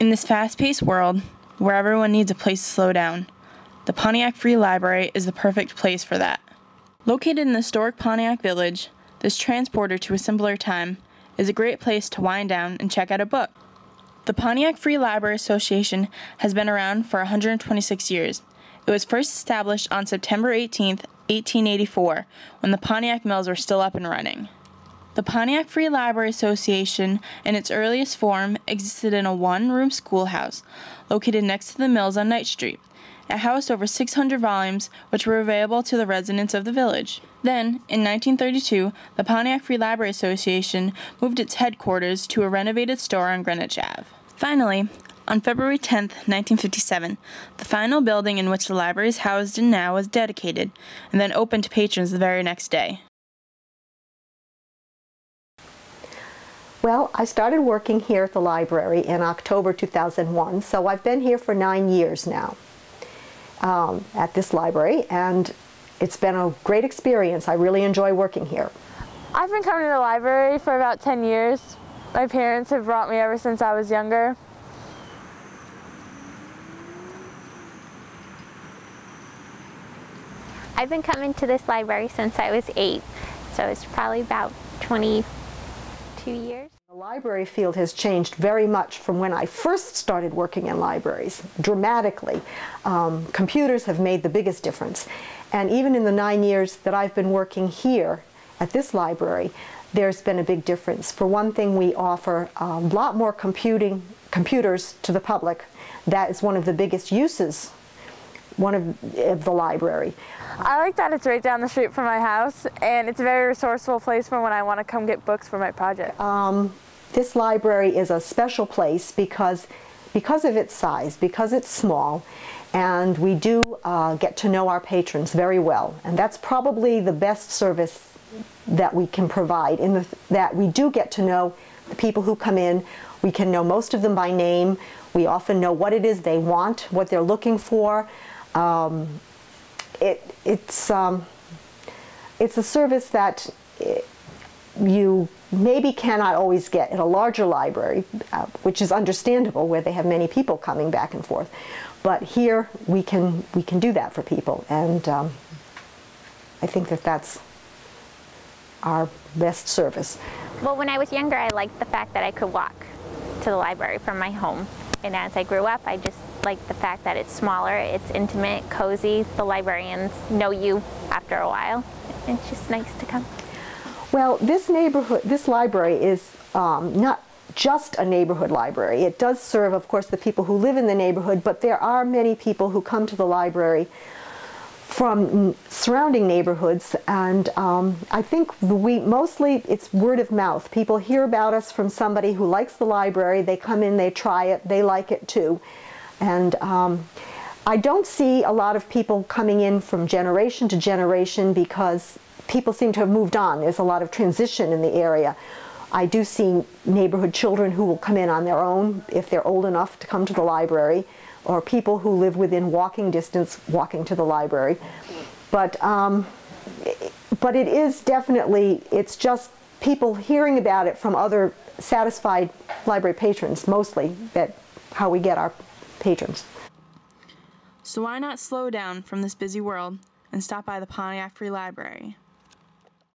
In this fast paced world, where everyone needs a place to slow down, the Pontiac Free Library is the perfect place for that. Located in the historic Pontiac Village, this transporter to a simpler time is a great place to wind down and check out a book. The Pontiac Free Library Association has been around for 126 years. It was first established on September 18, 1884, when the Pontiac Mills were still up and running. The Pontiac Free Library Association, in its earliest form, existed in a one room schoolhouse located next to the mills on Knight Street. It housed over 600 volumes, which were available to the residents of the village. Then, in 1932, the Pontiac Free Library Association moved its headquarters to a renovated store on Greenwich Ave. Finally, on February 10, 1957, the final building in which the library is housed in now was dedicated and then opened to patrons the very next day. Well, I started working here at the library in October 2001, so I've been here for nine years now um, at this library, and it's been a great experience. I really enjoy working here. I've been coming to the library for about 10 years. My parents have brought me ever since I was younger. I've been coming to this library since I was eight, so it's probably about 22 years. The library field has changed very much from when I first started working in libraries, dramatically. Um, computers have made the biggest difference. And even in the nine years that I've been working here at this library, there's been a big difference. For one thing, we offer a lot more computing computers to the public. That is one of the biggest uses one of, of the library. I like that it's right down the street from my house and it's a very resourceful place for when I want to come get books for my project. Um, this library is a special place because, because of its size, because it's small, and we do uh, get to know our patrons very well. And that's probably the best service that we can provide in the, that we do get to know the people who come in. We can know most of them by name. We often know what it is they want, what they're looking for. Um, it, it's, um, it's a service that you maybe cannot always get in a larger library, uh, which is understandable where they have many people coming back and forth. But here we can, we can do that for people, and um, I think that that's our best service. Well, when I was younger, I liked the fact that I could walk to the library from my home. And as I grew up, I just liked the fact that it's smaller, it's intimate, cozy. The librarians know you after a while. It's just nice to come. Well, this neighborhood, this library is um, not just a neighborhood library. It does serve, of course, the people who live in the neighborhood, but there are many people who come to the library from surrounding neighborhoods, and um, I think we mostly it's word of mouth. People hear about us from somebody who likes the library. They come in, they try it, they like it too, and. Um, I don't see a lot of people coming in from generation to generation because people seem to have moved on. There's a lot of transition in the area. I do see neighborhood children who will come in on their own if they're old enough to come to the library, or people who live within walking distance walking to the library. But, um, but it is definitely, it's just people hearing about it from other satisfied library patrons, mostly, that how we get our patrons. So why not slow down from this busy world and stop by the Pontiac Free Library?